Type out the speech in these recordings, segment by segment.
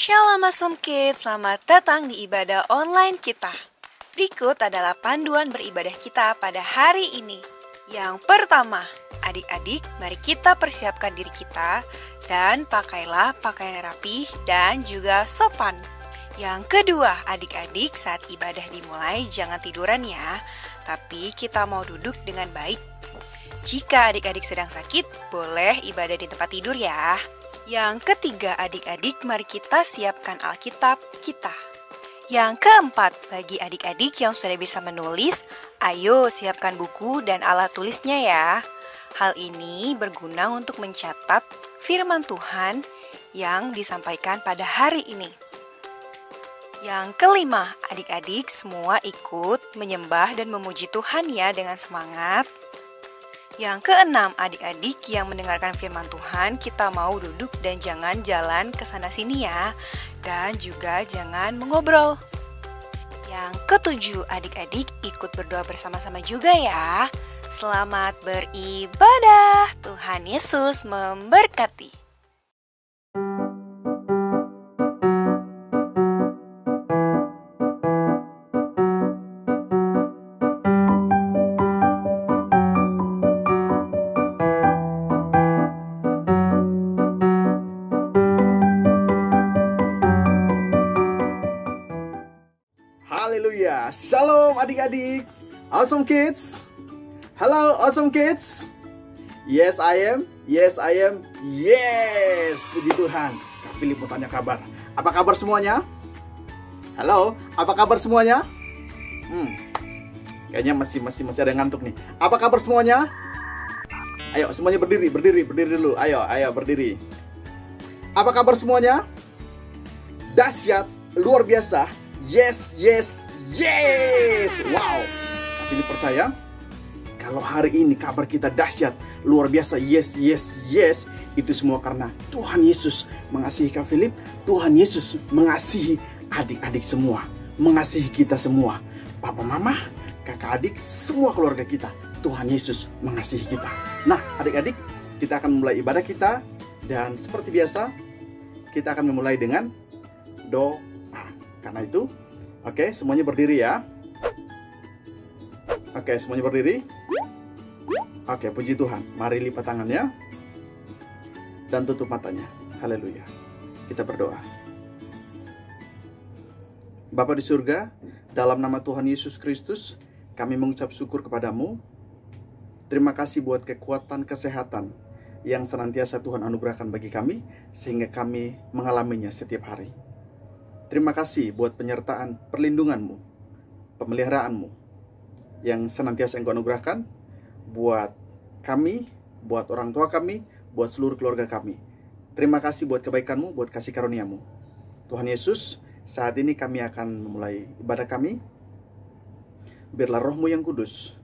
Shalom Awesome Kids, selamat datang di ibadah online kita. Berikut adalah panduan beribadah kita pada hari ini. Yang pertama, adik-adik, mari kita persiapkan diri kita dan pakailah pakaian rapi dan juga sopan. Yang kedua, adik-adik saat ibadah dimulai jangan tiduran ya, tapi kita mau duduk dengan baik. Jika adik-adik sedang sakit, boleh ibadah di tempat tidur ya. Yang ketiga, adik-adik, mari kita siapkan Alkitab kita. Yang keempat, bagi adik-adik yang sudah bisa menulis, ayo siapkan buku dan alat tulisnya ya. Hal ini berguna untuk mencatat firman Tuhan yang disampaikan pada hari ini. Yang kelima, adik-adik semua ikut menyembah dan memuji Tuhan ya dengan semangat. Yang keenam, adik-adik yang mendengarkan firman Tuhan, kita mau duduk dan jangan jalan ke sana sini ya. Dan juga jangan mengobrol. Yang ketujuh, adik-adik ikut berdoa bersama-sama juga ya. Selamat beribadah. Tuhan Yesus memberkati. Adik-adik. Awesome kids. Hello awesome kids. Yes I am. Yes I am. Yes. Puji Tuhan. Kak Philip mau tanya kabar. Apa kabar semuanya? Halo, apa kabar semuanya? Hmm. Kayaknya masih masih masih ada yang ngantuk nih. Apa kabar semuanya? Ayo semuanya berdiri, berdiri, berdiri dulu. Ayo, ayo berdiri. Apa kabar semuanya? Dahsyat, luar biasa, Yes, yes, yes. Wow. Tapi percaya kalau hari ini kabar kita dahsyat, luar biasa, yes, yes, yes, itu semua karena Tuhan Yesus mengasihi Kak Philip, Tuhan Yesus mengasihi adik-adik semua, mengasihi kita semua, papa mama, kakak adik, semua keluarga kita. Tuhan Yesus mengasihi kita. Nah, adik-adik, kita akan mulai ibadah kita dan seperti biasa kita akan memulai dengan doa. Karena itu, oke, semuanya berdiri ya. Oke, semuanya berdiri. Oke, puji Tuhan. Mari lipat tangannya dan tutup matanya. Haleluya. Kita berdoa. Bapa di surga, dalam nama Tuhan Yesus Kristus, kami mengucap syukur kepadamu. Terima kasih buat kekuatan kesehatan yang senantiasa Tuhan anugerahkan bagi kami, sehingga kami mengalaminya setiap hari. Terima kasih buat penyertaan perlindunganmu, pemeliharaanmu yang senantiasa engkau anugerahkan buat kami, buat orang tua kami, buat seluruh keluarga kami. Terima kasih buat kebaikanmu, buat kasih karuniamu. Tuhan Yesus, saat ini kami akan memulai ibadah kami. Biarlah rohmu yang kudus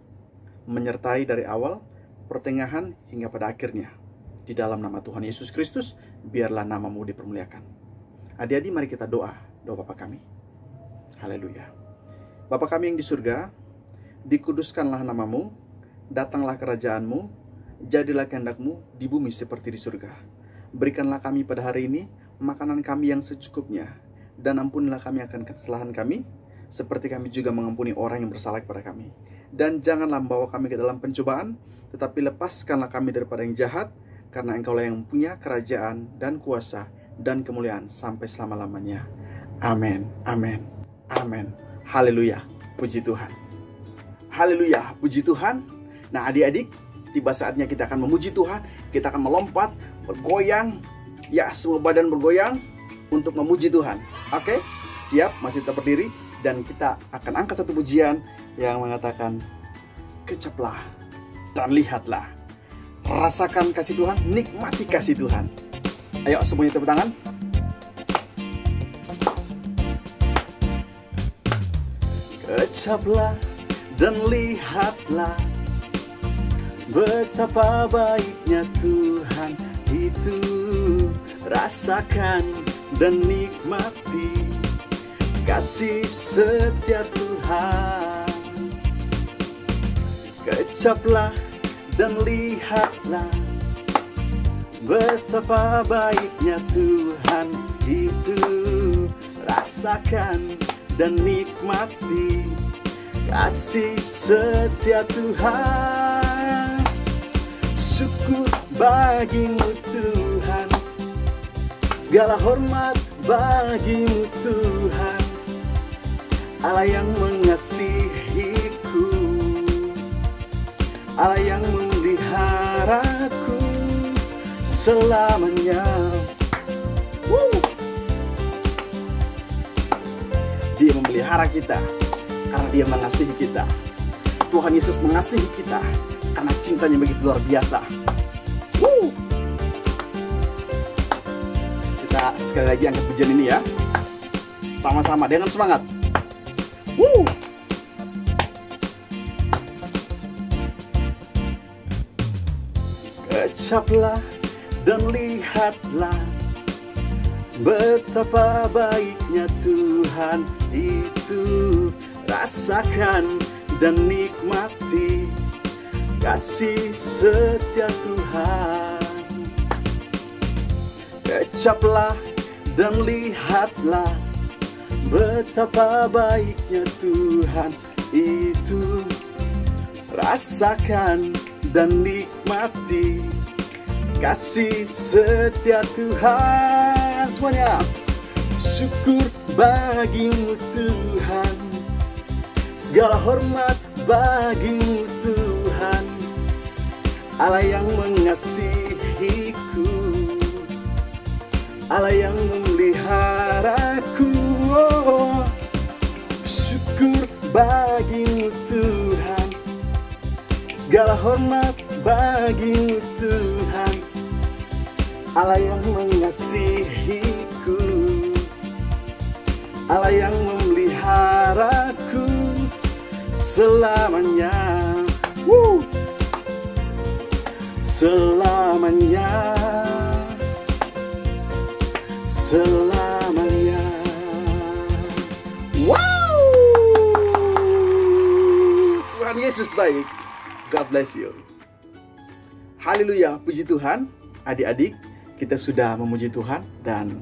menyertai dari awal, pertengahan, hingga pada akhirnya. Di dalam nama Tuhan Yesus Kristus, biarlah namamu dipermuliakan. Adik-adik mari kita doa doa Bapa kami. Haleluya. Bapa kami yang di surga, dikuduskanlah namamu, datanglah kerajaanmu, jadilah kehendakmu di bumi seperti di surga. Berikanlah kami pada hari ini makanan kami yang secukupnya, dan ampunilah kami akan kesalahan kami, seperti kami juga mengampuni orang yang bersalah kepada kami. Dan janganlah membawa kami ke dalam pencobaan, tetapi lepaskanlah kami daripada yang jahat, karena engkaulah yang punya kerajaan dan kuasa dan kemuliaan sampai selama-lamanya. Amin, amin, amin. Haleluya, puji Tuhan. Haleluya, puji Tuhan. Nah adik-adik, tiba saatnya kita akan memuji Tuhan. Kita akan melompat, bergoyang. Ya, semua badan bergoyang untuk memuji Tuhan. Oke, siap? Masih tetap berdiri. Dan kita akan angkat satu pujian yang mengatakan, Kecaplah dan lihatlah. Rasakan kasih Tuhan, nikmati kasih Tuhan. Ayo semuanya tepuk tangan. Kecaplah dan lihatlah Betapa baiknya Tuhan itu. Rasakan dan nikmati Kasih setia Tuhan. Kecaplah dan lihatlah Betapa baiknya Tuhan itu. Rasakan dan nikmati kasih setia Tuhan. Syukur bagimu Tuhan. Segala hormat bagimu Tuhan. Allah yang mengasihiku. Allah yang memeliharaku selamanya memelihara kita karena dia mengasihi kita. Tuhan Yesus mengasihi kita karena cintanya begitu luar biasa. Woo! Kita sekali lagi angkat pujian ini ya. Sama-sama dengan semangat. Woo! Kecaplah dan lihatlah Betapa baiknya Tuhan itu Rasakan dan nikmati Kasih setia Tuhan. Kecaplah dan lihatlah Betapa baiknya Tuhan itu. Rasakan dan nikmati Kasih setia Tuhan. Semuanya Syukur bagimu Tuhan. Segala hormat bagimu Tuhan. Allah yang mengasihiku. Allah yang memeliharaku. Oh, Syukur bagimu Tuhan. Segala hormat bagimu Tuhan. Allah yang mengasihiku Allah yang memeliharaku selamanya. Woo! Selamanya. Selamanya. Wow! Tuhan Yesus baik. God bless you. Haleluya, puji Tuhan. Adik-adik, kita sudah memuji Tuhan Dan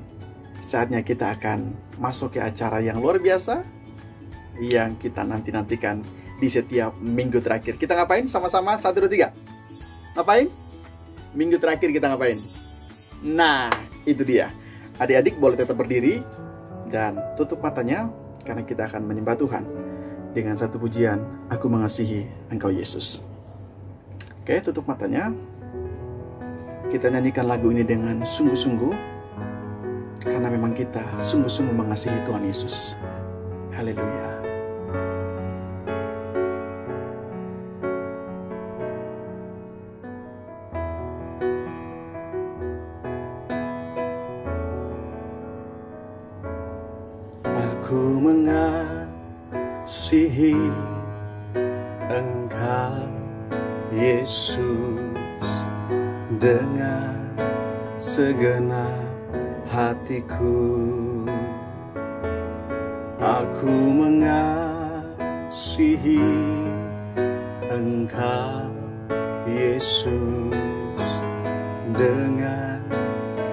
saatnya kita akan masuk ke acara yang luar biasa Yang kita nanti-nantikan di setiap minggu terakhir. Kita ngapain? Sama-sama? Satu, dua, tiga. Ngapain? Minggu terakhir kita ngapain? Nah, itu dia. Adik-adik boleh tetap berdiri Dan tutup matanya Karena kita akan menyembah Tuhan. Dengan satu pujian Aku mengasihi Engkau Yesus. Oke, tutup matanya. Kita nyanyikan lagu ini dengan sungguh-sungguh karena memang kita sungguh-sungguh mengasihi Tuhan Yesus. Haleluya. Aku mengasihi Engkau Yesus dengan segenap hatiku. Aku mengasihi Engkau Yesus. Dengan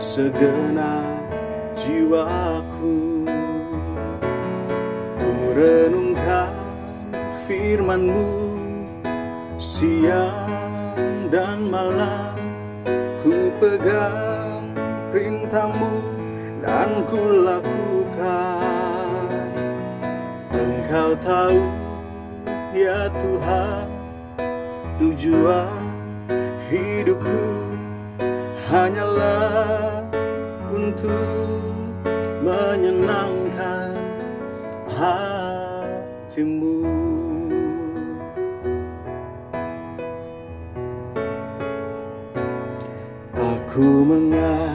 segenap jiwaku Ku renungkan firman-Mu siang dan malam. Ku pegang perintahmu dan ku lakukan Engkau tahu ya Tuhan Tujuan hidupku hanyalah untuk menyenangkan hatimu. Aku mengasihi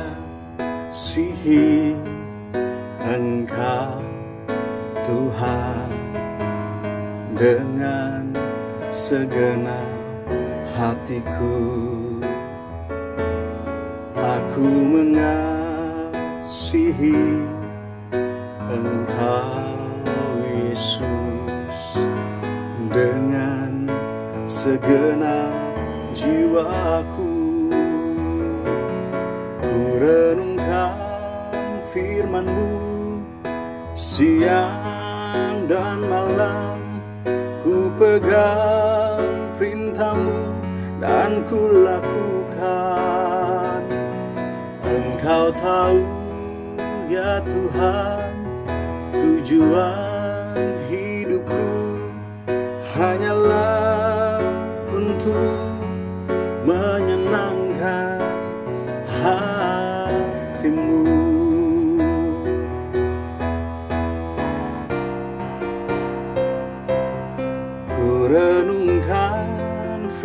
dengan segenap hatiku Aku mengasihi Engkau Yesus. Dengan segenap jiwaku Ku renungkan firmanmu Siang dan malam pegang perintahmu dan ku lakukan Engkau tahu ya Tuhan tujuan hidupku hanyalah untuk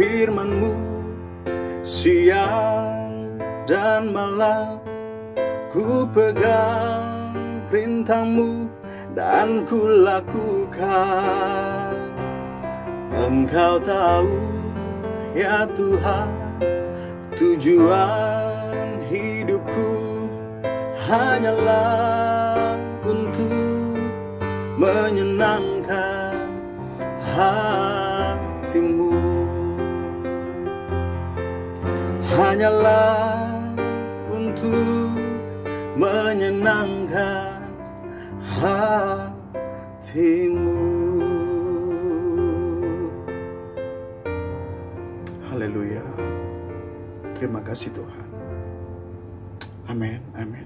firmanmu siang dan malam Ku pegang perintahmu dan ku lakukan. Engkau tahu ya Tuhan tujuan hidupku hanyalah untuk menyenangkan hatimu hanyalah untuk menyenangkan hatimu. Haleluya. Terima kasih Tuhan. Amin, amin,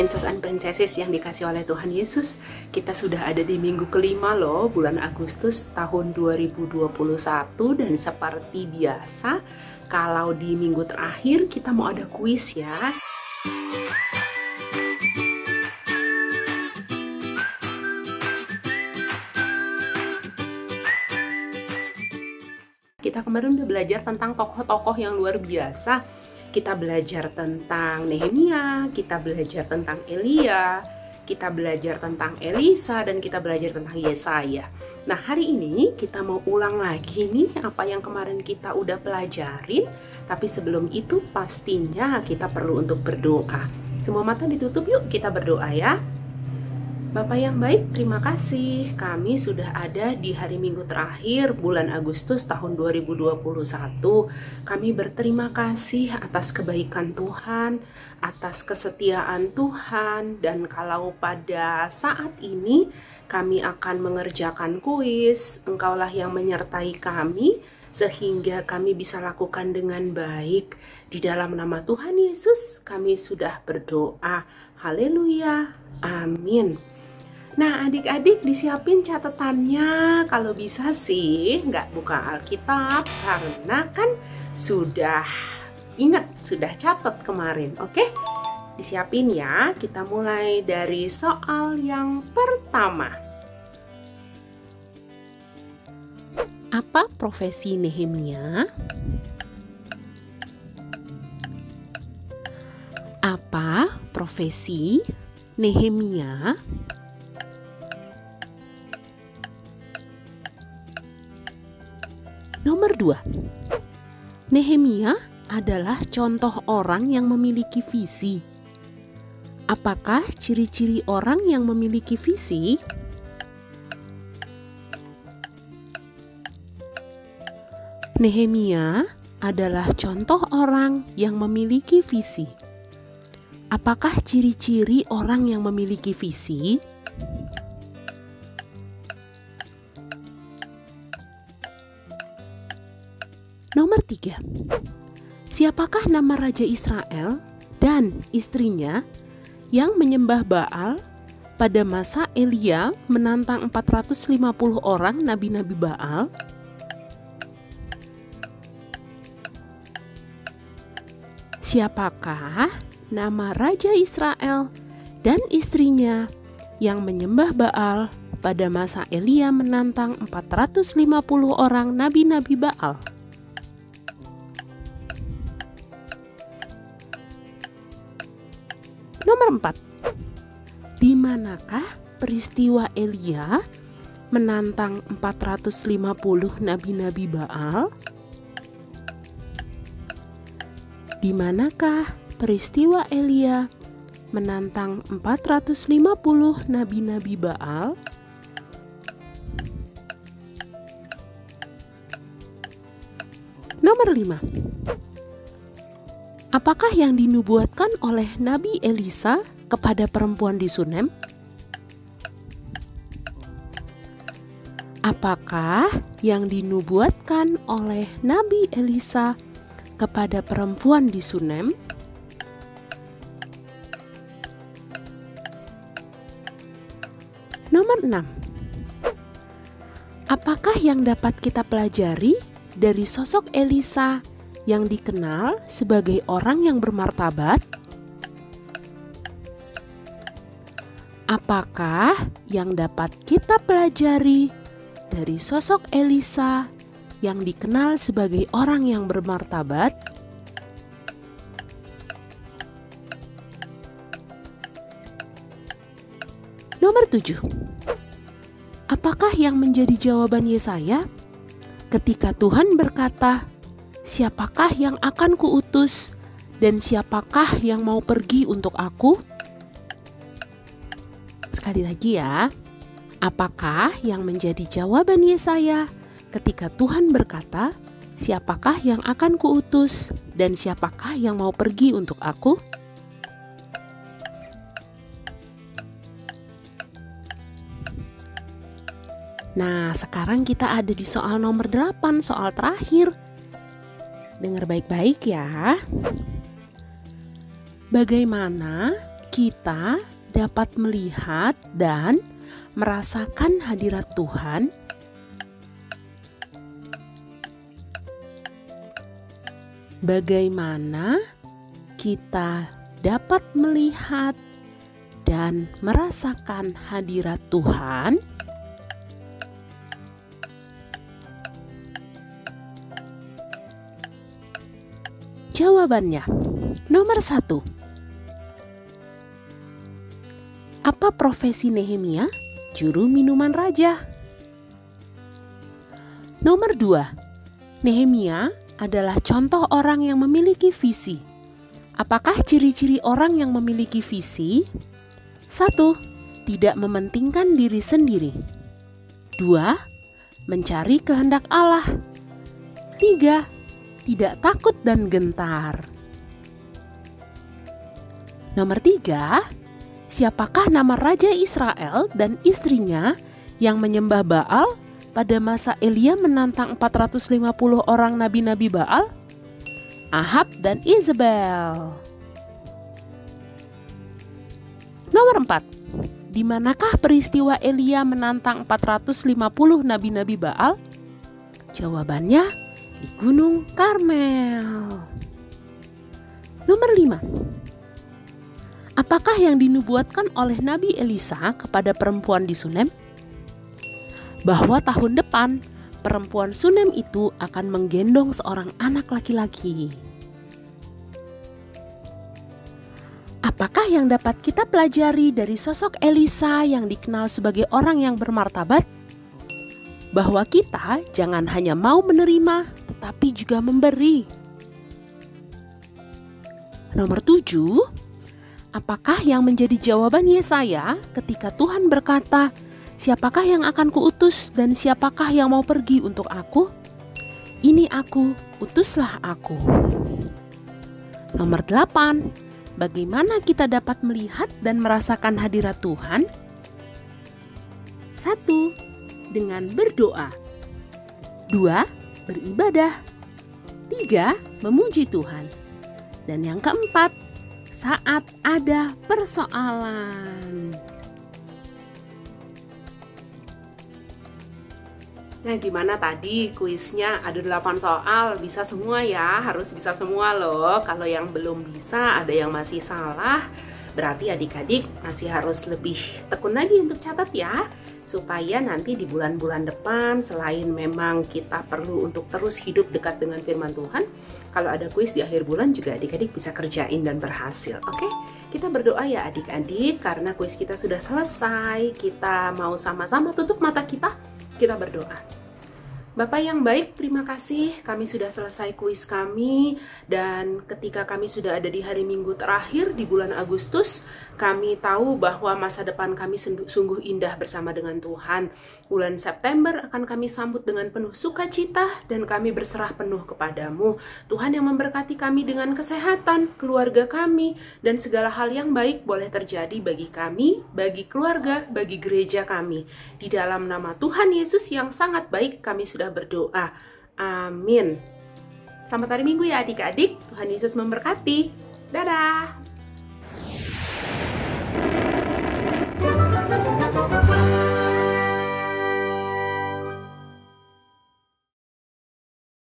princess and princesses yang dikasih oleh Tuhan Yesus. Kita sudah ada di minggu kelima loh, bulan Agustus tahun 2021 dan seperti biasa, kalau di minggu terakhir kita mau ada kuis ya. Kita kemarin udah belajar tentang tokoh-tokoh yang luar biasa kita belajar tentang Nehemia, kita belajar tentang Elia, kita belajar tentang Elisa, dan kita belajar tentang Yesaya. Nah, hari ini kita mau ulang lagi nih apa yang kemarin kita udah pelajarin, tapi sebelum itu pastinya kita perlu untuk berdoa. Semua mata ditutup yuk, kita berdoa ya. Bapak yang baik, terima kasih. Kami sudah ada di hari Minggu terakhir bulan Agustus tahun 2021. Kami berterima kasih atas kebaikan Tuhan, atas kesetiaan Tuhan, dan kalau pada saat ini kami akan mengerjakan kuis, Engkaulah yang menyertai kami sehingga kami bisa lakukan dengan baik. Di dalam nama Tuhan Yesus, kami sudah berdoa. Haleluya. Amin. Nah, adik-adik disiapin catatannya. Kalau bisa sih, nggak buka Alkitab karena kan sudah ingat, sudah catat kemarin. Oke? Disiapin ya. Kita mulai dari soal yang pertama. Apa profesi Nehemia? Apa profesi Nehemia? 2. Nehemia adalah contoh orang yang memiliki visi. Apakah ciri-ciri orang yang memiliki visi? Nehemia adalah contoh orang yang memiliki visi. Apakah ciri-ciri orang yang memiliki visi? Nomor tiga, siapakah nama Raja Israel dan istrinya yang menyembah Baal pada masa Elia menantang 450 orang nabi-nabi Baal? Siapakah nama Raja Israel dan istrinya yang menyembah Baal pada masa Elia menantang 450 orang nabi-nabi Baal? Nomor 4. Di manakah peristiwa Elia menantang 450 nabi-nabi Baal? Di manakah peristiwa Elia menantang 450 nabi-nabi Baal Nomor 5 Apakah yang dinubuatkan oleh Nabi Elisa kepada perempuan di Sunem? Apakah yang dinubuatkan oleh Nabi Elisa kepada perempuan di Sunem? Nomor 6. Apakah yang dapat kita pelajari dari sosok Elisa yang dikenal sebagai orang yang bermartabat? Apakah yang dapat kita pelajari dari sosok Elisa yang dikenal sebagai orang yang bermartabat? Nomor 7. Apakah yang menjadi jawaban Yesaya ketika Tuhan berkata, "Siapakah yang akan kuutus dan siapakah yang mau pergi untuk aku?" Sekali lagi ya. Apakah yang menjadi jawaban Yesaya ketika Tuhan berkata, "Siapakah yang akan kuutus dan siapakah yang mau pergi untuk aku?" Nah, sekarang kita ada di soal nomor 8, soal terakhir. Dengar baik-baik ya. Bagaimana kita dapat melihat dan merasakan hadirat Tuhan? Bagaimana kita dapat melihat dan merasakan hadirat Tuhan? Jawabannya, nomor satu. Apa profesi Nehemia? Juru minuman raja. Nomor dua, Nehemia adalah contoh orang yang memiliki visi. Apakah ciri-ciri orang yang memiliki visi? Satu, tidak mementingkan diri sendiri. Dua, mencari kehendak Allah. Tiga, tidak takut dan gentar. Nomor tiga, siapakah nama Raja Israel dan istrinya yang menyembah Baal pada masa Elia menantang 450 orang nabi-nabi Baal? Ahab dan Isabel. Nomor 4. Di manakah peristiwa Elia menantang 450 nabi-nabi Baal? Jawabannya di Gunung Karmel. Nomor 5. Apakah yang dinubuatkan oleh Nabi Elisa kepada perempuan di Sunem? Bahwa tahun depan perempuan Sunem itu akan menggendong seorang anak laki-laki. Apakah yang dapat kita pelajari dari sosok Elisa yang dikenal sebagai orang yang bermartabat? Bahwa kita jangan hanya mau menerima, tetapi juga memberi. Nomor tujuh, apakah yang menjadi jawaban Yesaya ketika Tuhan berkata, Siapakah yang akan kuutus dan siapakah yang mau pergi untuk aku? Ini aku, utuslah aku. Nomor delapan, bagaimana kita dapat melihat dan merasakan hadirat Tuhan? Satu, dengan berdoa. Dua, beribadah. Tiga, memuji Tuhan. Dan yang keempat, saat ada persoalan. Nah, gimana tadi kuisnya ada 8 soal, bisa semua ya, harus bisa semua loh. Kalau yang belum bisa, ada yang masih salah, berarti adik-adik masih harus lebih tekun lagi untuk catat ya supaya nanti di bulan-bulan depan selain memang kita perlu untuk terus hidup dekat dengan firman Tuhan, kalau ada kuis di akhir bulan juga adik-adik bisa kerjain dan berhasil. Oke, kita berdoa ya adik-adik karena kuis kita sudah selesai. Kita mau sama-sama tutup mata kita, kita berdoa. Bapak yang baik, terima kasih. Kami sudah selesai kuis kami dan ketika kami sudah ada di hari Minggu terakhir di bulan Agustus, kami tahu bahwa masa depan kami sungguh indah bersama dengan Tuhan. Bulan September akan kami sambut dengan penuh sukacita dan kami berserah penuh kepadamu. Tuhan yang memberkati kami dengan kesehatan, keluarga kami, dan segala hal yang baik boleh terjadi bagi kami, bagi keluarga, bagi gereja kami. Di dalam nama Tuhan Yesus yang sangat baik kami sudah berdoa. Amin. Selamat hari Minggu ya adik-adik. Tuhan Yesus memberkati. Dadah.